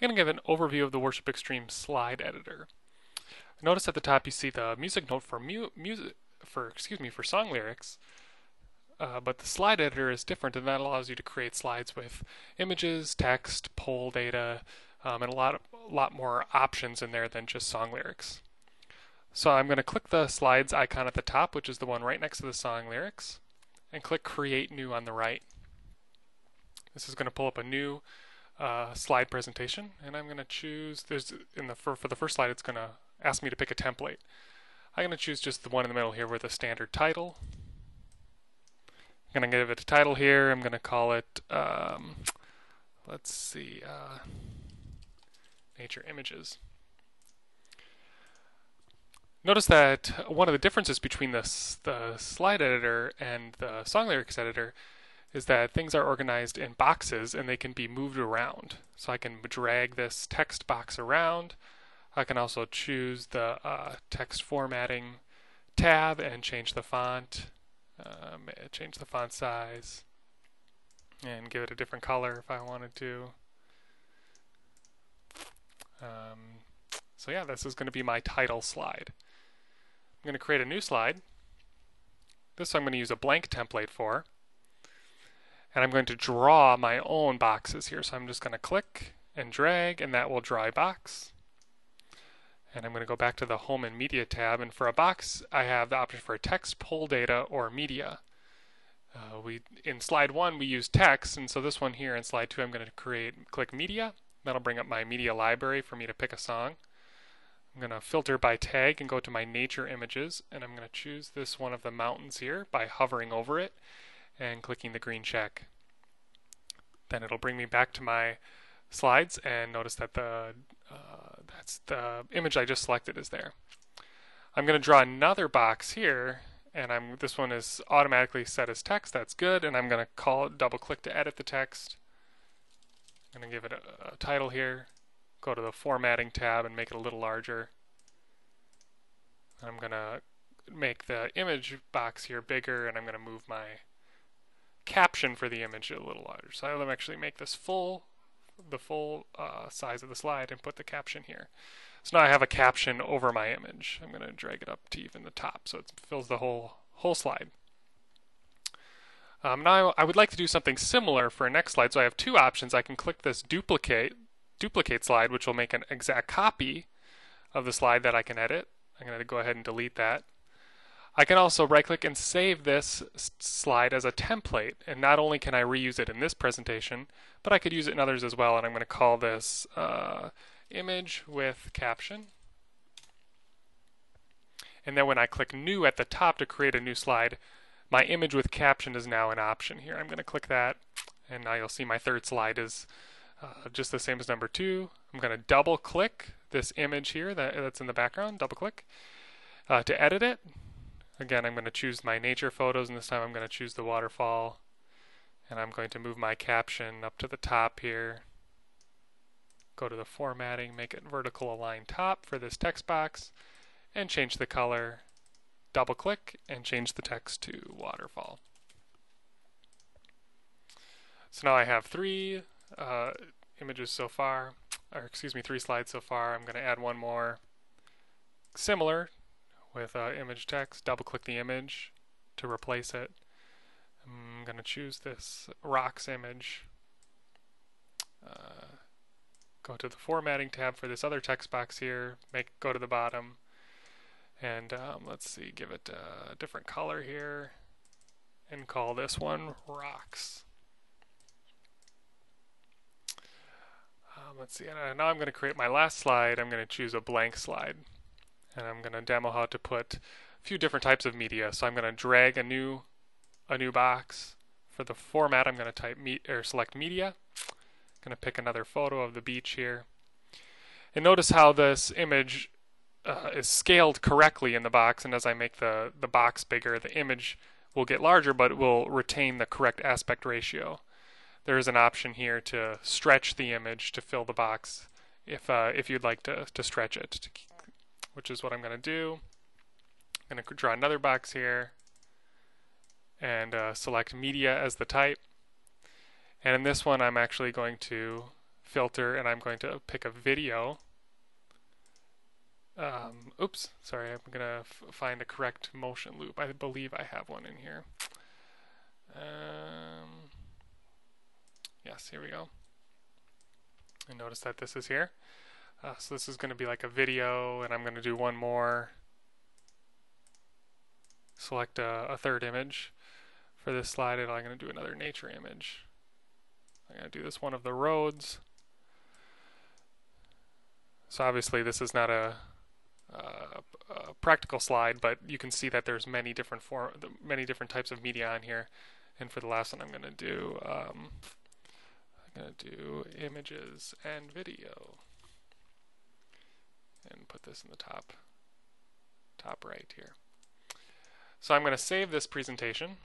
I'm going to give an overview of the Worship Extreme slide editor. Notice at the top you see the music note for mu music for excuse me for song lyrics, uh, but the slide editor is different, and that allows you to create slides with images, text, poll data, um, and a lot of, a lot more options in there than just song lyrics. So I'm going to click the slides icon at the top, which is the one right next to the song lyrics, and click Create New on the right. This is going to pull up a new uh, slide presentation, and I'm going to choose. There's in the for, for the first slide, it's going to ask me to pick a template. I'm going to choose just the one in the middle here with a standard title. I'm going to give it a title here. I'm going to call it. Um, let's see. Uh, nature images. Notice that one of the differences between this, the slide editor and the song lyrics editor is that things are organized in boxes and they can be moved around. So I can drag this text box around. I can also choose the uh, text formatting tab and change the font, um, change the font size, and give it a different color if I wanted to. Um, so yeah, this is going to be my title slide. I'm going to create a new slide. This I'm going to use a blank template for and I'm going to draw my own boxes here. So I'm just going to click and drag and that will draw a box. And I'm going to go back to the Home and Media tab and for a box I have the option for text, poll data, or media. Uh, we In slide 1 we use text and so this one here in slide 2 I'm going to create click media. That'll bring up my media library for me to pick a song. I'm going to filter by tag and go to my nature images and I'm going to choose this one of the mountains here by hovering over it and clicking the green check. Then it'll bring me back to my slides and notice that the uh, that's the image I just selected is there. I'm going to draw another box here and I'm this one is automatically set as text that's good and I'm going to call it double click to edit the text I'm going to give it a, a title here go to the formatting tab and make it a little larger I'm going to make the image box here bigger and I'm going to move my caption for the image a little larger. So I'll actually make this full, the full uh, size of the slide and put the caption here. So now I have a caption over my image. I'm going to drag it up to even the top so it fills the whole whole slide. Um, now I would like to do something similar for a next slide. So I have two options. I can click this duplicate duplicate slide, which will make an exact copy of the slide that I can edit. I'm going to go ahead and delete that. I can also right click and save this slide as a template and not only can I reuse it in this presentation but I could use it in others as well and I'm going to call this uh, image with caption and then when I click new at the top to create a new slide my image with caption is now an option here. I'm going to click that and now you'll see my third slide is uh, just the same as number two. I'm going to double click this image here that, that's in the background, double click uh, to edit it Again, I'm going to choose my nature photos, and this time I'm going to choose the waterfall. And I'm going to move my caption up to the top here. Go to the formatting, make it vertical align top for this text box, and change the color. Double click and change the text to waterfall. So now I have three uh, images so far, or excuse me, three slides so far. I'm going to add one more similar with uh, image text, double click the image to replace it. I'm going to choose this rocks image. Uh, go to the formatting tab for this other text box here, make go to the bottom, and um, let's see, give it a different color here, and call this one rocks. Um, let's see, now I'm going to create my last slide. I'm going to choose a blank slide and I'm going to demo how to put a few different types of media. So I'm going to drag a new a new box. For the format, I'm going to type me or select media. I'm going to pick another photo of the beach here. And notice how this image uh, is scaled correctly in the box, and as I make the, the box bigger, the image will get larger, but will retain the correct aspect ratio. There is an option here to stretch the image to fill the box if uh, if you'd like to, to stretch it to which is what I'm going to do. I'm going to draw another box here and uh, select media as the type. And in this one, I'm actually going to filter and I'm going to pick a video. Um, oops, sorry, I'm going to find a correct motion loop. I believe I have one in here. Um, yes, here we go. And notice that this is here. Uh, so this is going to be like a video, and I'm going to do one more. Select a, a third image for this slide, and I'm going to do another nature image. I'm going to do this one of the roads. So obviously this is not a, a, a, practical slide, but you can see that there's many different form, many different types of media on here. And for the last one, I'm going to do um, I'm going to do images and video, and put this in the top top right here. So I'm going to save this presentation.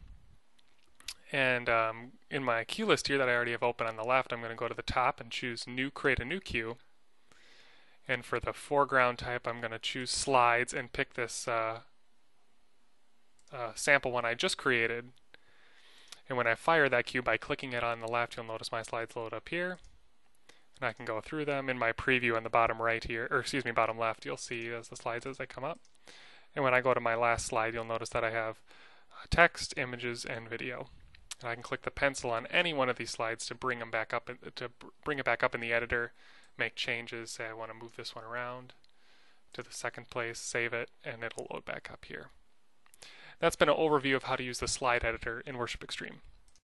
And um, in my cue list here that I already have open on the left, I'm going to go to the top and choose New, Create a New Cue. And for the foreground type, I'm going to choose Slides and pick this uh, uh, sample one I just created. And when I fire that cue by clicking it on the left, you'll notice my slides load up here. And I can go through them. In my preview on the bottom right here, or excuse me, bottom left, you'll see as the slides as they come up. And when I go to my last slide, you'll notice that I have uh, text, images, and video. And I can click the pencil on any one of these slides to bring them back up to bring it back up in the editor, make changes. Say I want to move this one around to the second place, save it, and it'll load back up here. That's been an overview of how to use the slide editor in Worship Extreme.